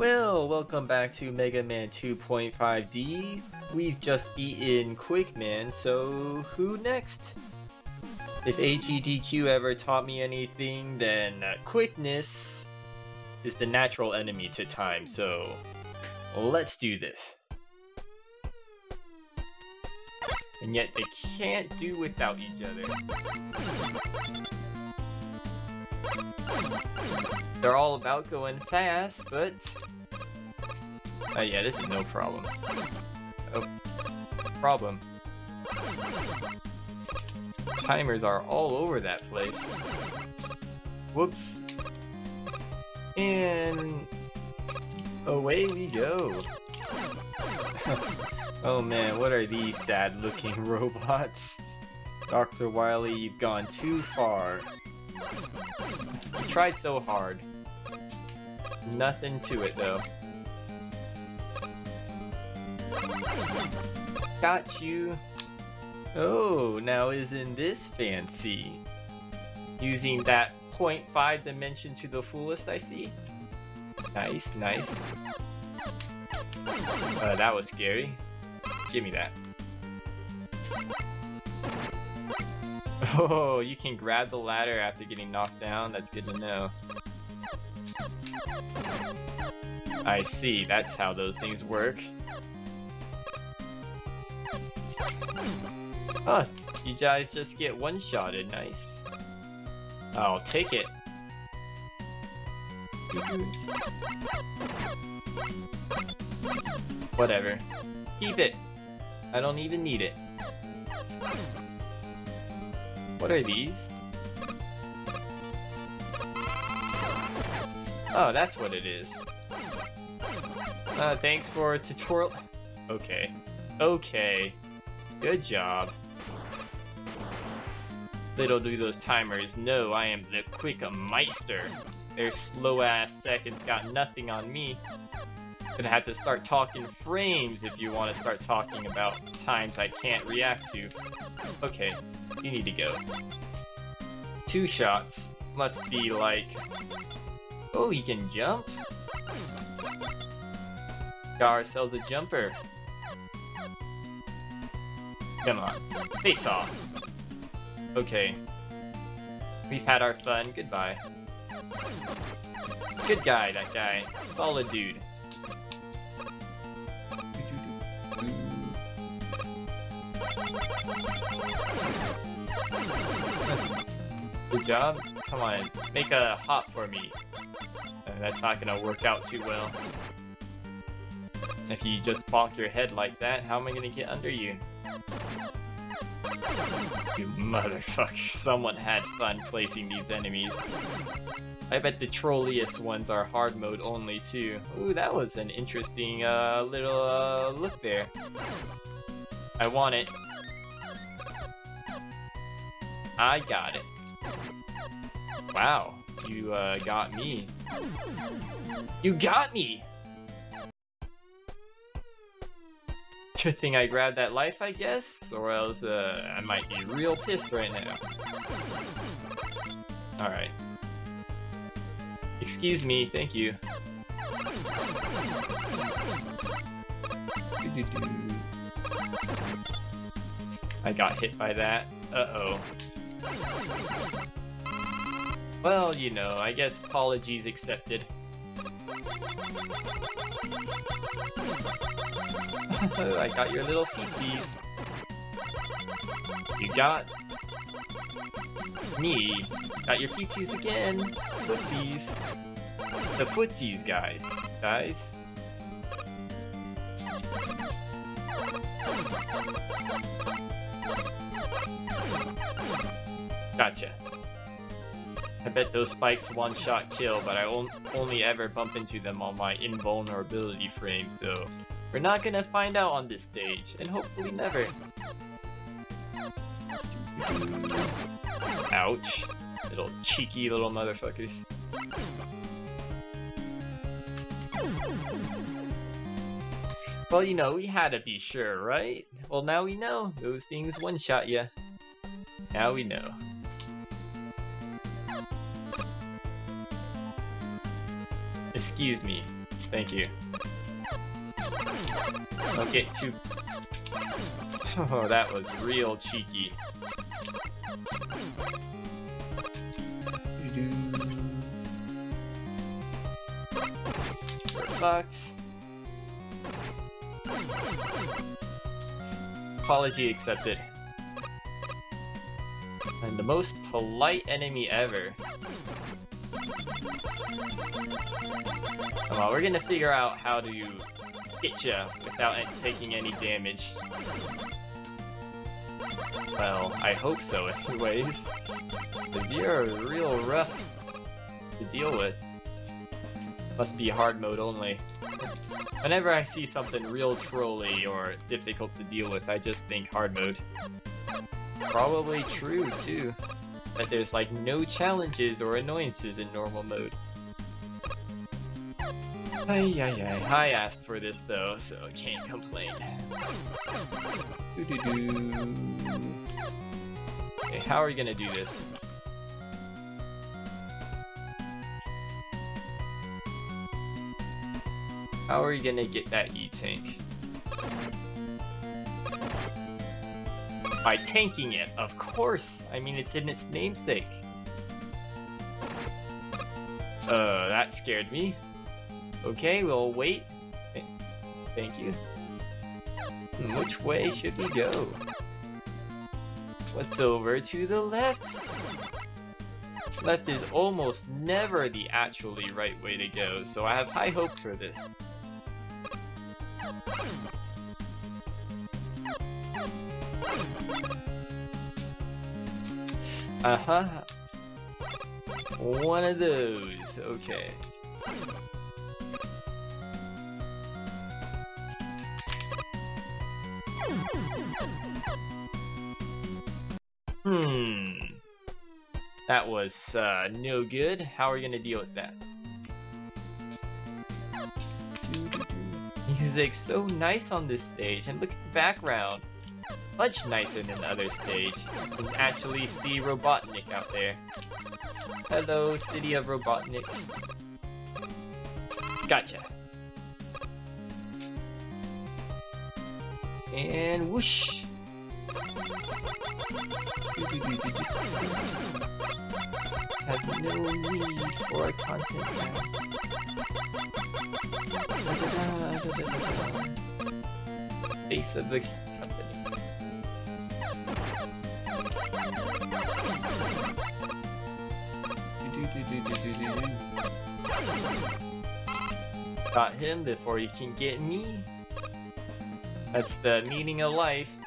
Well, welcome back to Mega Man 2.5D. We've just beaten Quick Man, so who next? If AGDQ ever taught me anything, then uh, quickness is the natural enemy to time, so let's do this. And yet they can't do without each other. They're all about going fast, but... Oh yeah, this is no problem. Oh, problem. Timers are all over that place. Whoops. And... Away we go. oh man, what are these sad looking robots? Dr. Wily, you've gone too far. You tried so hard. Nothing to it though. Got you. Oh, now isn't this fancy? Using that 0.5 dimension to the fullest, I see. Nice, nice. Uh, that was scary. Give me that. Oh, you can grab the ladder after getting knocked down? That's good to know. I see, that's how those things work. Huh, you guys just get one-shotted, nice. I'll take it. Whatever. Keep it. I don't even need it. What are these? Oh, that's what it is. Uh, thanks for tutorial- Okay. Okay. Good job. Little do those timers know I am the quick meister. Their slow ass seconds got nothing on me. Gonna have to start talking frames if you want to start talking about times I can't react to. Okay, you need to go. Two shots. Must be like... Oh, he can jump? Got ourselves a jumper. Come on. Face off. Okay. We've had our fun. Goodbye. Good guy, that guy. Solid dude. Good job. Come on, make a hop for me. Uh, that's not gonna work out too well. If you just bonk your head like that, how am I gonna get under you? You motherfucker, someone had fun placing these enemies. I bet the trolliest ones are hard mode only too. Ooh, that was an interesting uh, little uh, look there. I want it. I got it. Wow, you uh, got me. You got me! Good thing I grabbed that life, I guess, or else uh, I might be real pissed right now. Alright. Excuse me, thank you. I got hit by that. Uh-oh. Well, you know, I guess apologies accepted. I got your little feetsies. You got me. Got your feetsies again. Footsies. The footsies, guys. Guys. Gotcha. I bet those spikes one-shot kill, but I only ever bump into them on my invulnerability frame, so we're not gonna find out on this stage, and hopefully never. Ouch. Little cheeky little motherfuckers. Well, you know, we had to be sure, right? Well, now we know. Those things one-shot ya. Now we know. Excuse me. Thank you. Don't get too... Oh, that was real cheeky. Bucks. Apology accepted. And the most polite enemy ever. Well, we're gonna figure out how to get you without taking any damage. Well, I hope so anyways. Because you're real rough to deal with. Must be hard mode only. Whenever I see something real trolly or difficult to deal with, I just think hard mode. Probably true, too. That there's like no challenges or annoyances in normal mode. Ay, ay, ay. I asked for this though, so I can't complain. Doo -doo -doo. Okay, how are we gonna do this? How are you gonna get that E-Tank? By tanking it, of course! I mean, it's in its namesake. Uh, that scared me. Okay, we'll wait. Thank you. Hmm, which way should we go? What's over to the left? Left is almost never the actually right way to go, so I have high hopes for this. Uh-huh. One of those. Okay. Hmm. That was uh, no good. How are we gonna deal with that? Music so nice on this stage, and look at the background much nicer than the other stage. You can actually see Robotnik out there. Hello, city of Robotnik. Gotcha. And whoosh! Have no need for content now. Face of the Got him before he can get me. That's the meaning of life.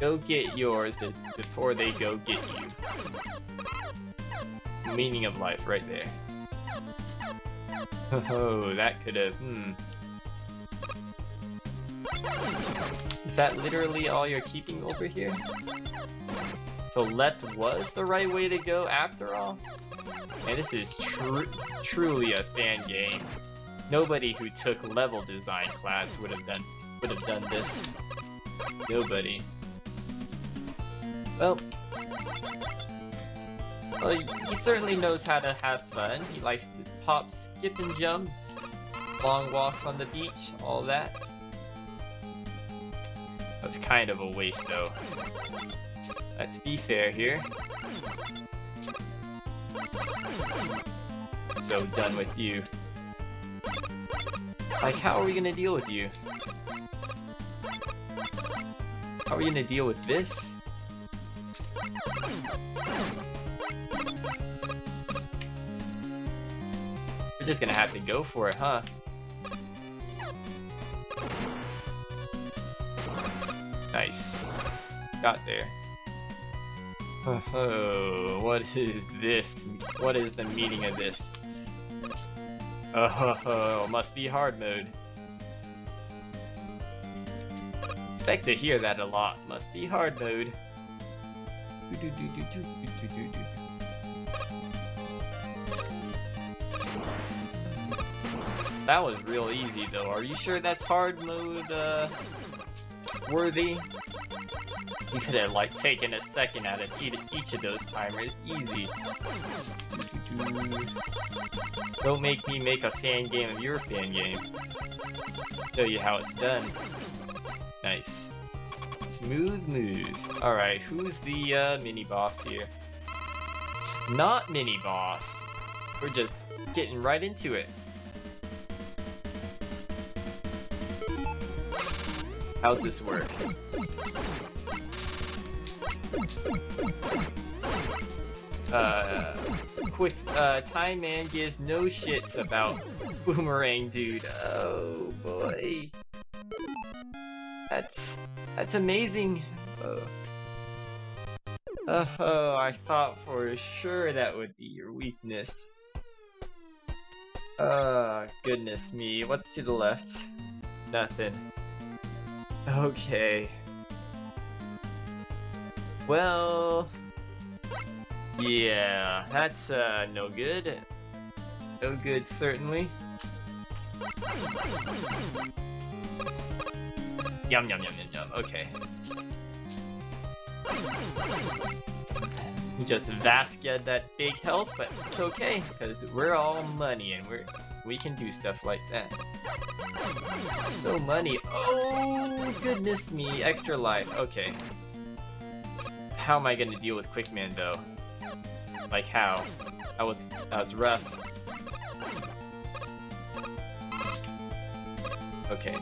Go get yours before they go get you. Meaning of life right there. Oh, that could have, hmm. Is that literally all you're keeping over here? So left was the right way to go after all? And this is tr truly a fan game. Nobody who took level design class would have done would have done this. Nobody. Well, well, he certainly knows how to have fun. He likes to pop, skip, and jump. Long walks on the beach, all that. That's kind of a waste, though. Let's be fair here. So done with you. Like, how are we gonna deal with you? How are we gonna deal with this? Just gonna have to go for it, huh? Nice. Got there. Oh, what is this? What is the meaning of this? Oh, must be hard mode. Expect to hear that a lot. Must be hard mode. That was real easy though. Are you sure that's hard mode uh, worthy? You could have like taken a second out of each of those timers, easy. Don't make me make a fan game of your fan game. Show you how it's done. Nice. Smooth moves. Alright, who's the uh, mini-boss here? Not mini-boss. We're just getting right into it. How's this work? Uh, quick, uh, Time Man gives no shits about Boomerang Dude. Oh boy. That's, that's amazing. Oh. Oh, I thought for sure that would be your weakness. Oh, goodness me. What's to the left? Nothing. Okay. Well... Yeah, that's uh, no good. No good, certainly. Yum yum yum yum yum, okay. Just Vasquez that big health, but it's okay, because we're all money and we're we can do stuff like that. So money. Oh goodness me, extra life. Okay. How am I gonna deal with Quickman though? Like how? That was that was rough. Okay.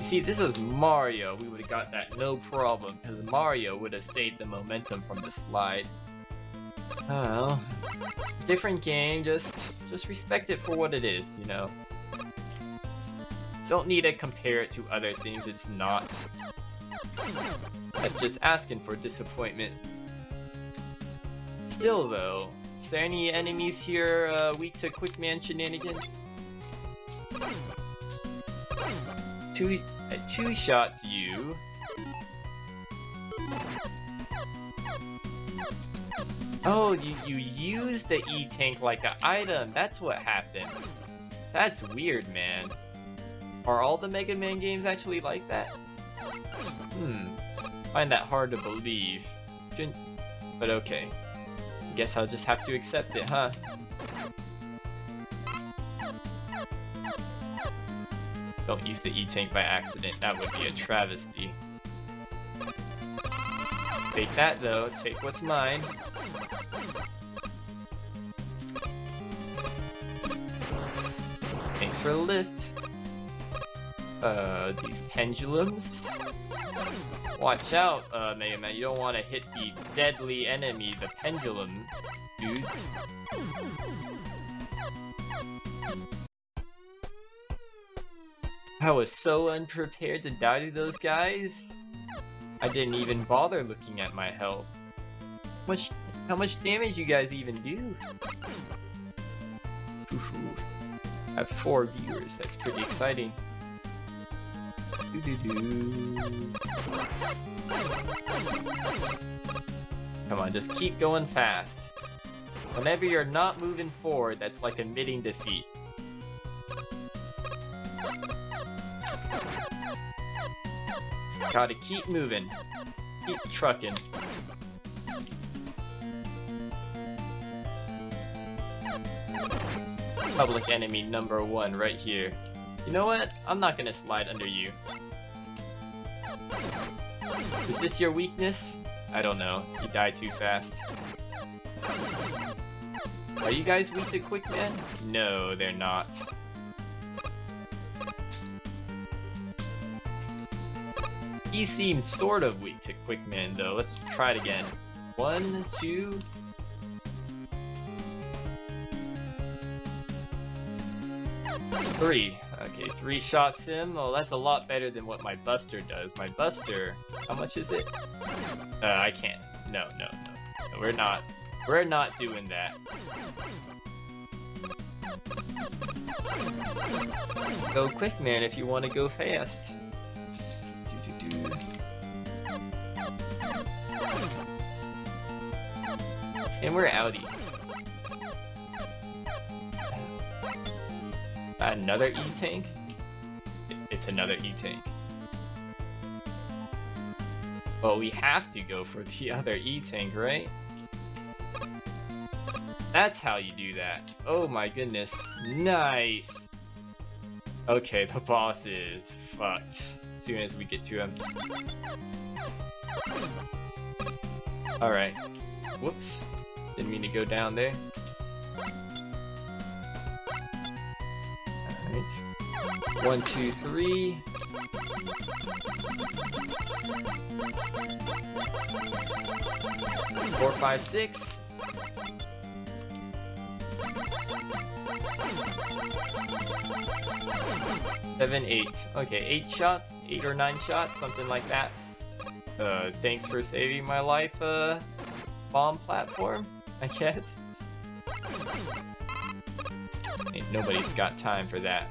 See, this is Mario. We would have got that no problem, because Mario would have saved the momentum from the slide. Oh, different game. Just, just respect it for what it is. You know. Don't need to compare it to other things. It's not. That's just asking for disappointment. Still though, is there any enemies here uh, weak to quick man shenanigans? Two, uh, two shots you. Oh, you, you use the E-Tank like an item. That's what happened. That's weird, man. Are all the Mega Man games actually like that? Hmm. Find that hard to believe. But okay. Guess I'll just have to accept it, huh? Don't use the E-Tank by accident, that would be a travesty. Take that though, take what's mine. For the lift. Uh, these pendulums? Watch out, uh, Mega Man. You don't want to hit the deadly enemy, the pendulum dudes. I was so unprepared to die to those guys. I didn't even bother looking at my health. Much, how much damage you guys even do? I have four viewers. That's pretty exciting. Doo -doo -doo. Come on, just keep going fast. Whenever you're not moving forward, that's like admitting defeat. Gotta keep moving. Keep trucking. Public enemy number one right here. You know what? I'm not gonna slide under you. Is this your weakness? I don't know. You die too fast. Are you guys weak to Quick Man? No, they're not. He seemed sort of weak to Quick Man though. Let's try it again. One, two... Three. Okay, three shots in. Oh, that's a lot better than what my Buster does. My Buster, how much is it? Uh, I can't. No, no, no, no. We're not. We're not doing that. Go quick, man, if you want to go fast. Doo -doo -doo. And we're outie. Another E-Tank? It's another E-Tank. Well, we have to go for the other E-Tank, right? That's how you do that. Oh my goodness. Nice! Okay, the boss is fucked as soon as we get to him. Alright. Whoops. Didn't mean to go down there. Alright. One, two, three. Four, five, six. Seven, eight. Okay, eight shots, eight or nine shots, something like that. Uh, thanks for saving my life, uh, bomb platform, I guess. Ain't nobody's got time for that.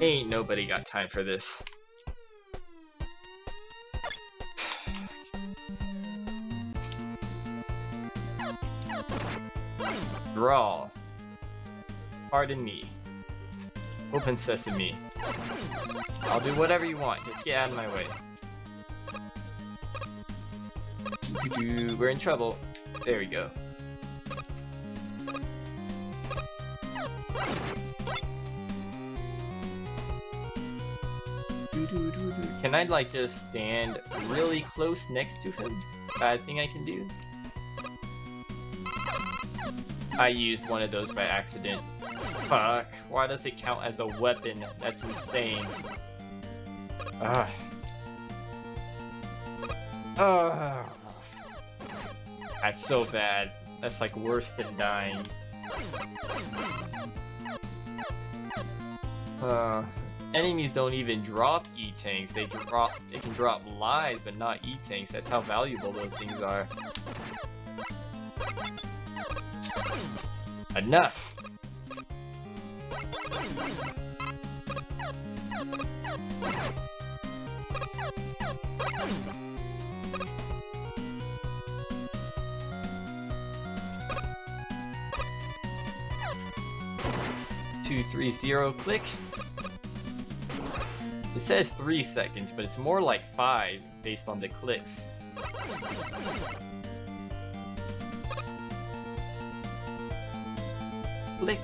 Ain't nobody got time for this. Draw. Pardon me. Open sesame. I'll do whatever you want, just get out of my way. We're in trouble. There we go. Can I like just stand really close next to him? Bad thing I can do? I used one of those by accident. Fuck, why does it count as a weapon? That's insane. Ugh. Ugh. That's so bad. That's like worse than dying. Uh, enemies don't even drop E-tanks. They drop they can drop lives, but not E-tanks. That's how valuable those things are. Enough! Two, three, zero, click. It says three seconds, but it's more like five based on the clicks. Click.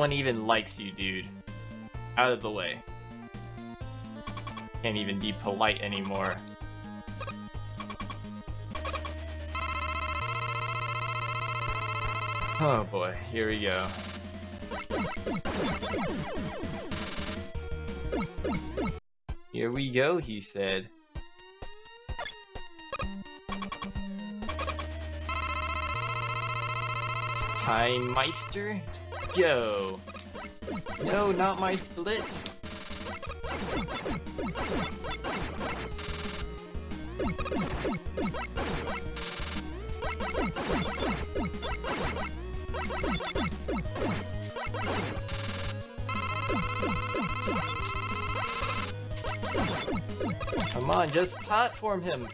One even likes you, dude. Out of the way. Can't even be polite anymore. Oh boy, here we go. Here we go, he said. Time Meister, go! No, not my splits! Come on, just platform him!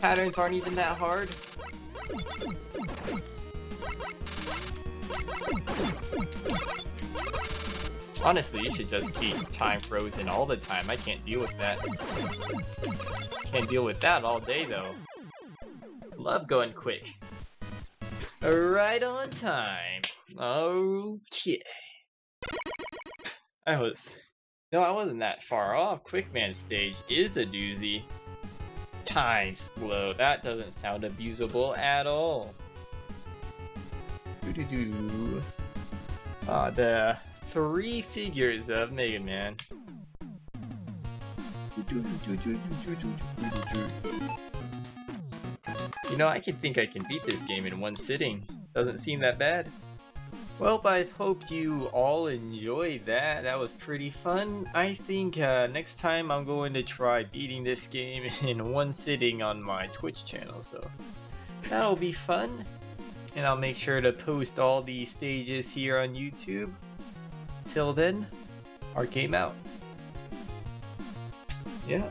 Patterns aren't even that hard. Honestly, you should just keep time frozen all the time. I can't deal with that. Can't deal with that all day, though. Love going quick. Right on time. Okay. I was... No, I wasn't that far off. Quickman stage is a doozy. Time slow. That doesn't sound abusable at all. Doo -doo -doo. Ah, the three figures of Mega Man. You know, I can think I can beat this game in one sitting. Doesn't seem that bad. Well, I hope you all enjoyed that. That was pretty fun. I think uh, next time I'm going to try beating this game in one sitting on my Twitch channel, so that'll be fun. And I'll make sure to post all the stages here on YouTube. Till then, Arkaim out. Yeah.